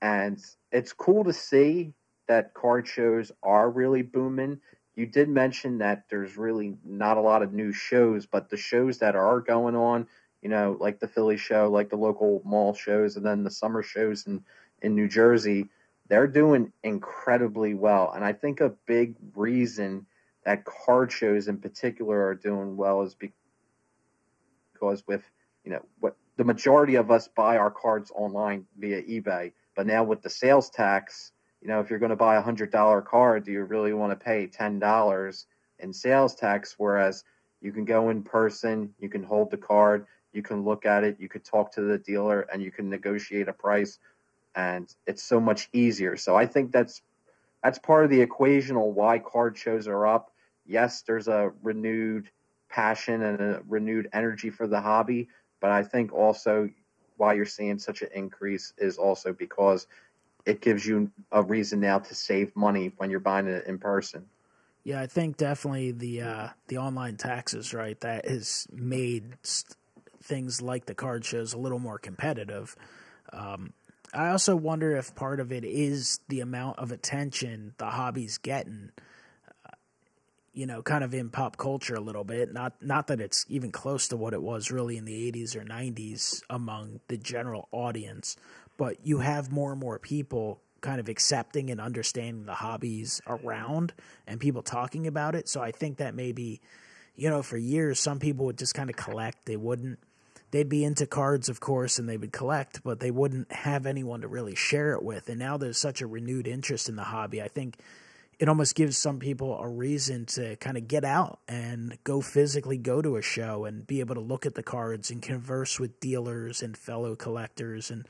And it's cool to see that card shows are really booming. You did mention that there's really not a lot of new shows, but the shows that are going on, you know, like the Philly show, like the local mall shows, and then the summer shows in, in New Jersey, they're doing incredibly well. And I think a big reason that card shows in particular are doing well is because with you know what the majority of us buy our cards online via eBay, but now with the sales tax, you know, if you're going to buy a hundred dollar card, do you really want to pay ten dollars in sales tax? Whereas you can go in person, you can hold the card, you can look at it, you could talk to the dealer, and you can negotiate a price and it's so much easier. So I think that's that's part of the equation on why card shows are up. Yes, there's a renewed passion and a renewed energy for the hobby, but I think also why you're seeing such an increase is also because it gives you a reason now to save money when you're buying it in person. Yeah, I think definitely the uh, the online taxes, right? That has made things like the card shows a little more competitive. Um, I also wonder if part of it is the amount of attention the hobby's getting. Uh, you know, kind of in pop culture a little bit. Not not that it's even close to what it was really in the 80s or 90s among the general audience, but you have more and more people kind of accepting and understanding the hobbies around and people talking about it. So I think that maybe, you know, for years some people would just kind of collect. They wouldn't they'd be into cards, of course, and they would collect, but they wouldn't have anyone to really share it with. And now there's such a renewed interest in the hobby. I think it almost gives some people a reason to kind of get out and go physically go to a show and be able to look at the cards and converse with dealers and fellow collectors and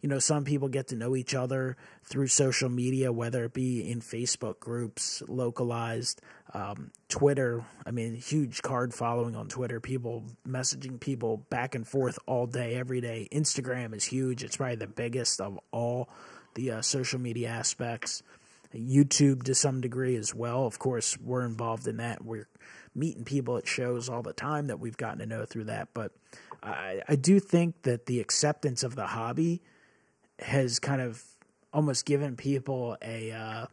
you know, some people get to know each other through social media, whether it be in Facebook groups, localized, um, Twitter. I mean, huge card following on Twitter. People messaging people back and forth all day, every day. Instagram is huge. It's probably the biggest of all the uh, social media aspects. YouTube to some degree as well. Of course, we're involved in that. We're meeting people at shows all the time that we've gotten to know through that. But I, I do think that the acceptance of the hobby has kind of almost given people a uh,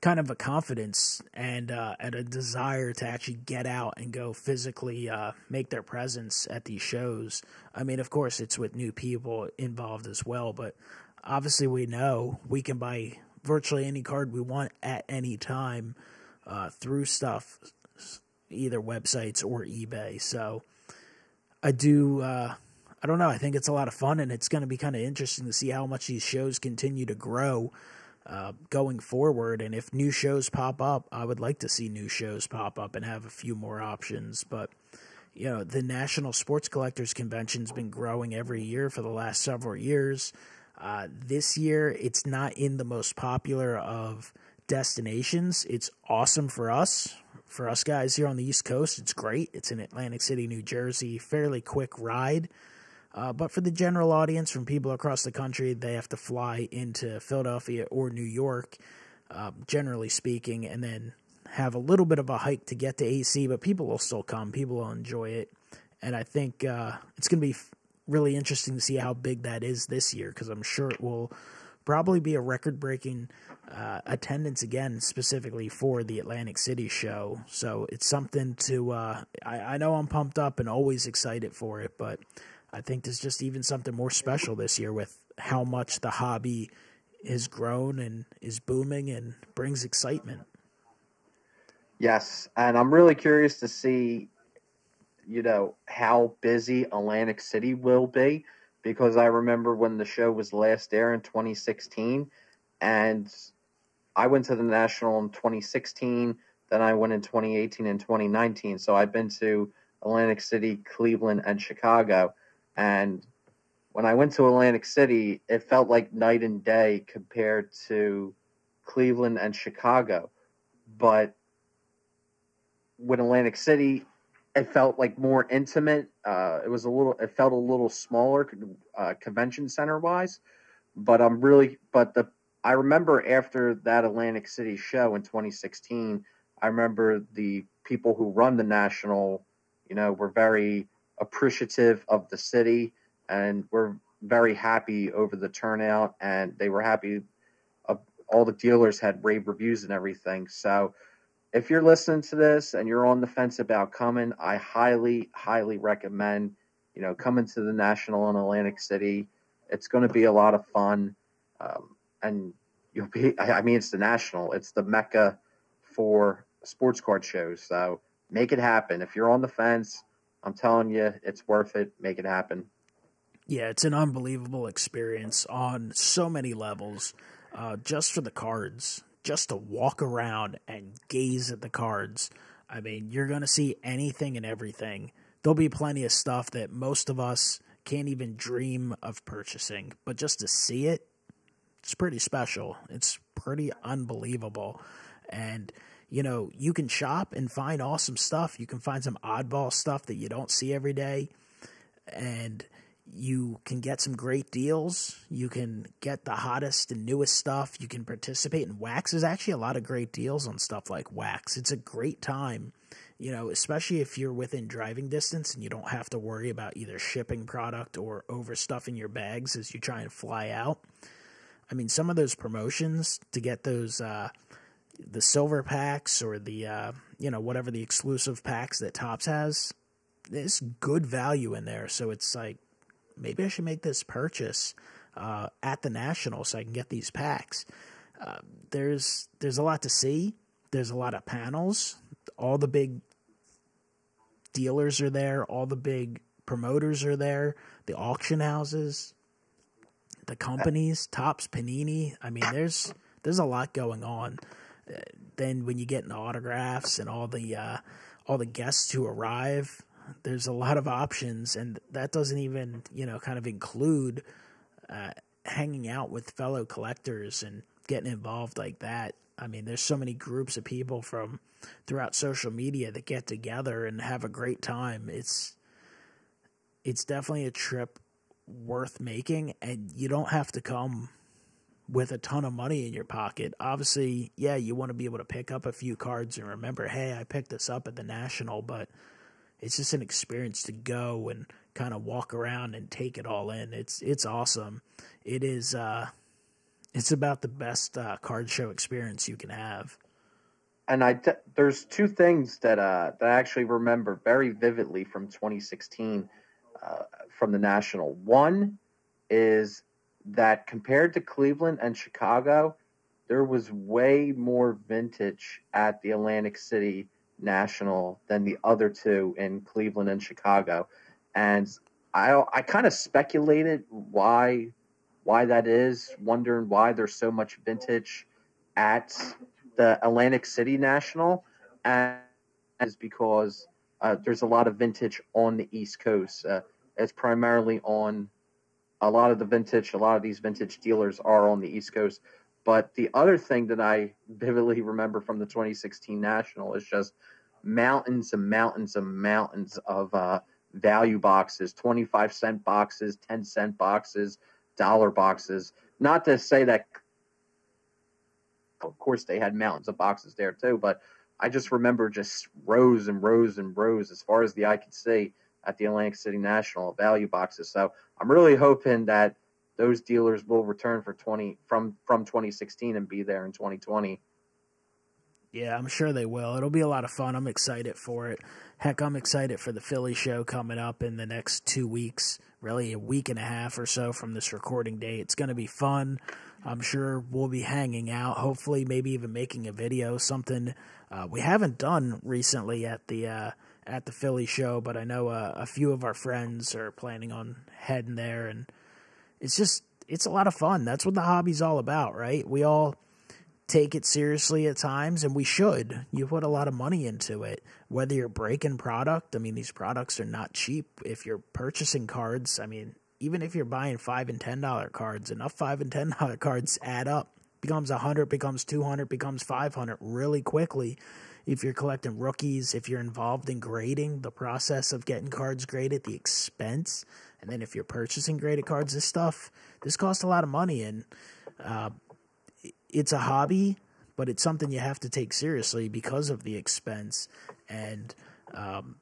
kind of a confidence and uh, and a desire to actually get out and go physically uh, make their presence at these shows. I mean, of course, it's with new people involved as well, but obviously, we know we can buy virtually any card we want at any time uh, through stuff, either websites or eBay. So I do. I don't know. I think it's a lot of fun, and it's going to be kind of interesting to see how much these shows continue to grow uh, going forward. And if new shows pop up, I would like to see new shows pop up and have a few more options. But you know, the National Sports Collectors Convention's been growing every year for the last several years. Uh, this year, it's not in the most popular of destinations. It's awesome for us, for us guys here on the East Coast. It's great. It's in Atlantic City, New Jersey. Fairly quick ride. Uh, but for the general audience, from people across the country, they have to fly into Philadelphia or New York, uh, generally speaking, and then have a little bit of a hike to get to AC. But people will still come. People will enjoy it, and I think uh, it's going to be really interesting to see how big that is this year because I'm sure it will probably be a record breaking uh, attendance again, specifically for the Atlantic City show. So it's something to, uh, I, I, know I'm pumped up and always excited for it, but I think there's just even something more special this year with how much the hobby has grown and is booming and brings excitement. Yes, and I'm really curious to see you know, how busy Atlantic City will be because I remember when the show was last there in 2016 and I went to the National in 2016, then I went in 2018 and 2019. So I've been to Atlantic City, Cleveland, and Chicago. And when I went to Atlantic City, it felt like night and day compared to Cleveland and Chicago. But with Atlantic City, it felt like more intimate. Uh, it was a little, it felt a little smaller, uh, convention center wise. But I'm really, but the I remember after that Atlantic City show in 2016, I remember the people who run the national, you know, were very appreciative of the city and were very happy over the turnout, and they were happy. Of, all the dealers had rave reviews and everything. So if you're listening to this and you're on the fence about coming, I highly, highly recommend, you know, coming to the National in Atlantic City. It's going to be a lot of fun. Um, and you'll be, I mean, it's the National, it's the Mecca for sports card shows. So make it happen. If you're on the fence, I'm telling you, it's worth it. Make it happen. Yeah, it's an unbelievable experience on so many levels. Uh, just for the cards, just to walk around and gaze at the cards. I mean, you're going to see anything and everything. There'll be plenty of stuff that most of us can't even dream of purchasing, but just to see it, it's pretty special. It's pretty unbelievable. And, you know, you can shop and find awesome stuff. You can find some oddball stuff that you don't see every day. And, you can get some great deals. You can get the hottest and newest stuff. You can participate in wax. There's actually a lot of great deals on stuff like wax. It's a great time, you know, especially if you're within driving distance and you don't have to worry about either shipping product or overstuffing your bags as you try and fly out. I mean, some of those promotions to get those, uh, the silver packs or the, uh, you know, whatever the exclusive packs that Topps has, there's good value in there. So it's like, maybe I should make this purchase uh, at the National so I can get these packs. Uh, there's there's a lot to see. There's a lot of panels. All the big dealers are there. All the big promoters are there. The auction houses, the companies, Topps, Panini. I mean, there's there's a lot going on. Then when you get into autographs and all the uh, all the guests who arrive, there's a lot of options, and that doesn't even you know kind of include uh, hanging out with fellow collectors and getting involved like that. I mean, there's so many groups of people from throughout social media that get together and have a great time. It's it's definitely a trip worth making, and you don't have to come with a ton of money in your pocket. Obviously, yeah, you want to be able to pick up a few cards and remember, hey, I picked this up at the National, but it's just an experience to go and kind of walk around and take it all in. It's it's awesome. It is uh, it's about the best uh, card show experience you can have. And I there's two things that uh, that I actually remember very vividly from 2016 uh, from the National. One is that compared to Cleveland and Chicago, there was way more vintage at the Atlantic City national than the other two in Cleveland and Chicago. and I I kind of speculated why why that is, wondering why there's so much vintage at the Atlantic City National, and is because uh, there's a lot of vintage on the East Coast. Uh, it's primarily on a lot of the vintage. A lot of these vintage dealers are on the East Coast. But the other thing that I vividly remember from the 2016 National is just mountains and mountains and mountains of uh, value boxes 25 cent boxes, 10 cent boxes, dollar boxes. Not to say that, of course, they had mountains of boxes there too, but I just remember just rows and rows and rows as far as the eye could see at the Atlantic City National value boxes. So I'm really hoping that those dealers will return for 20 from from 2016 and be there in 2020. Yeah, I'm sure they will. It'll be a lot of fun. I'm excited for it. Heck, I'm excited for the Philly show coming up in the next two weeks, really a week and a half or so from this recording date. It's going to be fun. I'm sure we'll be hanging out, hopefully, maybe even making a video, something uh, we haven't done recently at the uh, at the Philly show, but I know uh, a few of our friends are planning on heading there, and it's just it's a lot of fun. That's what the hobby's all about, right? We all take it seriously at times, and we should. You put a lot of money into it, whether you're breaking product. I mean, these products are not cheap. If you're purchasing cards, I mean, even if you're buying five and ten dollar cards, enough five and ten dollar cards add up. Becomes a hundred, becomes two hundred, becomes five hundred really quickly if you're collecting rookies, if you're involved in grading, the process of getting cards graded, the expense, and then if you're purchasing graded cards, this stuff, this costs a lot of money, and uh, it's a hobby, but it's something you have to take seriously because of the expense, and um,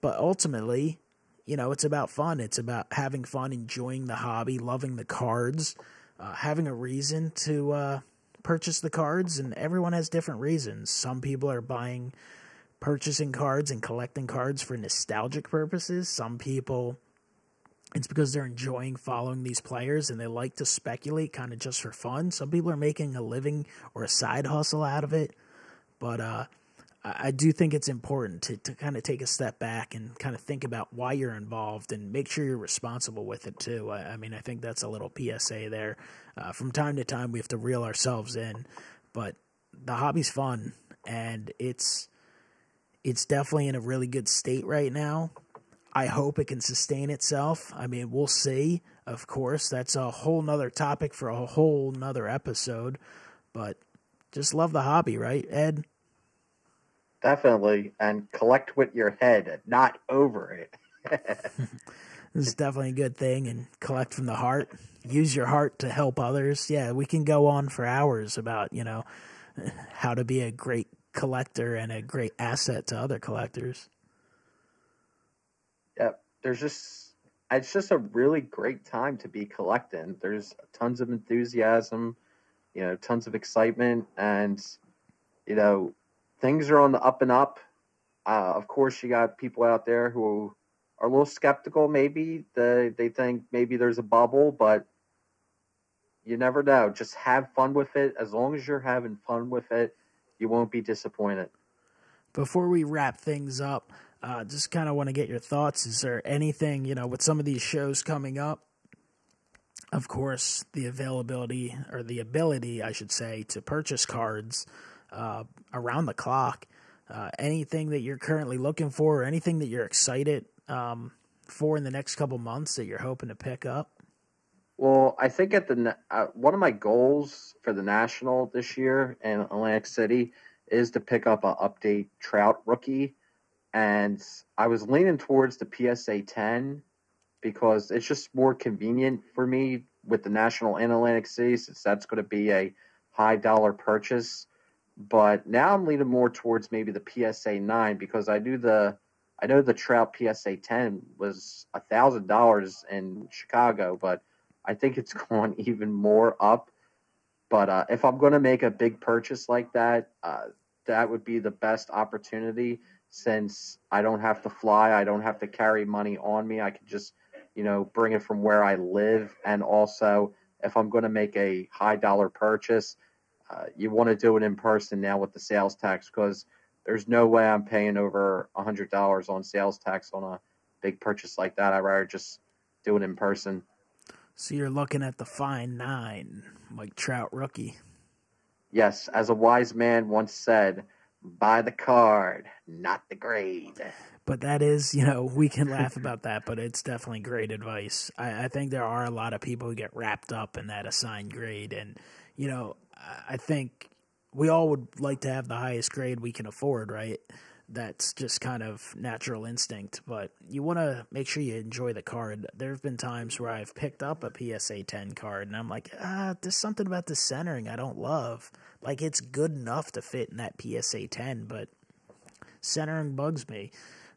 but ultimately, you know, it's about fun. It's about having fun, enjoying the hobby, loving the cards, uh, having a reason to uh, purchase the cards, and everyone has different reasons. Some people are buying, purchasing cards and collecting cards for nostalgic purposes. Some people, it's because they're enjoying following these players and they like to speculate kind of just for fun. Some people are making a living or a side hustle out of it. But uh, I do think it's important to, to kind of take a step back and kind of think about why you're involved and make sure you're responsible with it too. I, I mean, I think that's a little PSA there. Uh, from time to time, we have to reel ourselves in, but the hobby's fun and it's it's definitely in a really good state right now. I hope it can sustain itself. I mean, we'll see. Of course, that's a whole nother topic for a whole nother episode. But just love the hobby, right, Ed? Definitely, and collect with your head, not over it. this is definitely a good thing, and collect from the heart. Use your heart to help others. Yeah, we can go on for hours about you know how to be a great collector and a great asset to other collectors. Yeah, there's just it's just a really great time to be collecting. There's tons of enthusiasm, you know, tons of excitement, and you know things are on the up and up. Uh, of course, you got people out there who are a little skeptical. Maybe they they think maybe there's a bubble, but you never know. Just have fun with it. As long as you're having fun with it, you won't be disappointed. Before we wrap things up, uh, just kind of want to get your thoughts. Is there anything you know with some of these shows coming up? Of course, the availability or the ability, I should say, to purchase cards uh, around the clock. Uh, anything that you're currently looking for, or anything that you're excited um, for in the next couple months that you're hoping to pick up? Well, I think at the uh, one of my goals for the national this year in Atlantic City is to pick up an update Trout rookie, and I was leaning towards the PSA 10 because it's just more convenient for me with the national in Atlantic City since that's going to be a high dollar purchase. But now I'm leaning more towards maybe the PSA nine because I do the I know the Trout PSA ten was a thousand dollars in Chicago, but I think it's gone even more up. But uh, if I'm going to make a big purchase like that, uh, that would be the best opportunity since I don't have to fly, I don't have to carry money on me. I can just, you know, bring it from where I live. And also, if I'm going to make a high dollar purchase, uh, you want to do it in person now with the sales tax because there's no way I'm paying over a hundred dollars on sales tax on a big purchase like that. I'd rather just do it in person. So you're looking at the fine nine, Mike Trout rookie. Yes, as a wise man once said, buy the card, not the grade. But that is, you know, we can laugh about that, but it's definitely great advice. I, I think there are a lot of people who get wrapped up in that assigned grade. And, you know, I think we all would like to have the highest grade we can afford, right? That's just kind of natural instinct, but you want to make sure you enjoy the card. There have been times where I've picked up a PSA 10 card and I'm like, ah, there's something about the centering I don't love. Like, it's good enough to fit in that PSA 10, but centering bugs me.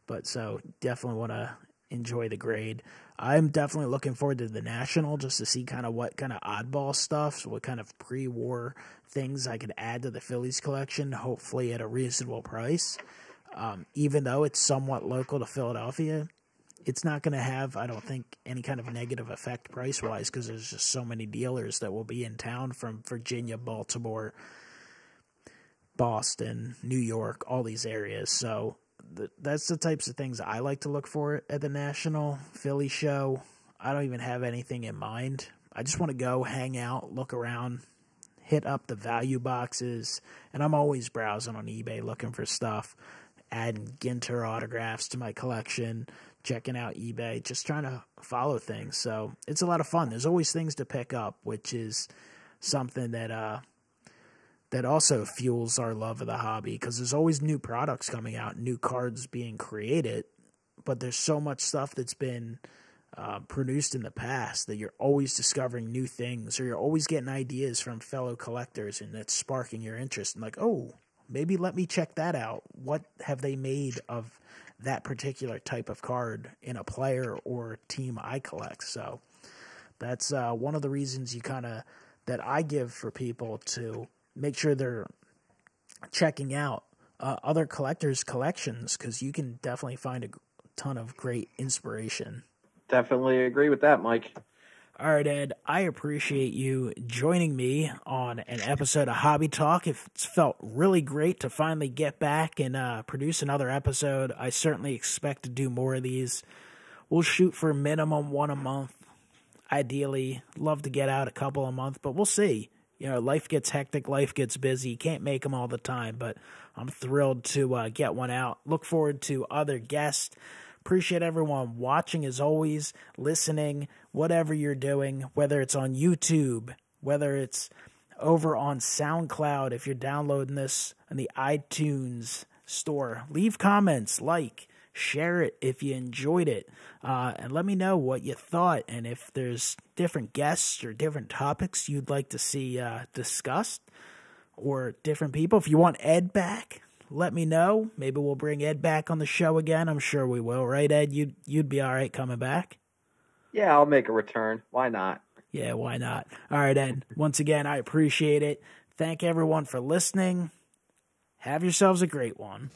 But so definitely want to enjoy the grade. I'm definitely looking forward to the national just to see kind of what kind of oddball stuff, what kind of pre-war things I could add to the Phillies collection, hopefully at a reasonable price. Um, even though it's somewhat local to Philadelphia, it's not going to have, I don't think, any kind of negative effect price wise because there's just so many dealers that will be in town from Virginia, Baltimore, Boston, New York, all these areas. So that's the types of things I like to look for at the National Philly show. I don't even have anything in mind. I just want to go hang out, look around, hit up the value boxes, and I'm always browsing on eBay looking for stuff, adding Ginter autographs to my collection, checking out eBay, just trying to follow things. So it's a lot of fun. There's always things to pick up, which is something that uh, that also fuels our love of the hobby because there's always new products coming out, new cards being created, but there's so much stuff that's been uh, produced in the past that you're always discovering new things or you're always getting ideas from fellow collectors and that's sparking your interest and like, oh, maybe let me check that out. What have they made of that particular type of card in a player or team I collect? So that's uh, one of the reasons you kind of that I give for people to make sure they're checking out uh, other collectors' collections because you can definitely find a ton of great inspiration. Definitely agree with that, Mike. All right, Ed, I appreciate you joining me on an episode of Hobby Talk. It's felt really great to finally get back and uh, produce another episode. I certainly expect to do more of these. We'll shoot for minimum one a month. Ideally, love to get out a couple a month, but we'll see you know, life gets hectic, life gets busy. You can't make them all the time, but I'm thrilled to uh, get one out. Look forward to other guests. Appreciate everyone watching as always, listening, whatever you're doing, whether it's on YouTube, whether it's over on SoundCloud, if you're downloading this on the iTunes store. Leave comments, like, share it if you enjoyed it, uh, and let me know what you thought. And if there's different guests or different topics you'd like to see uh, discussed, or different people, if you want Ed back, let me know. Maybe we'll bring Ed back on the show again. I'm sure we will, right, Ed? You'd you'd be all right coming back. Yeah, I'll make a return. Why not? Yeah, why not? All right, Ed. Once again, I appreciate it. Thank everyone for listening. Have yourselves a great one.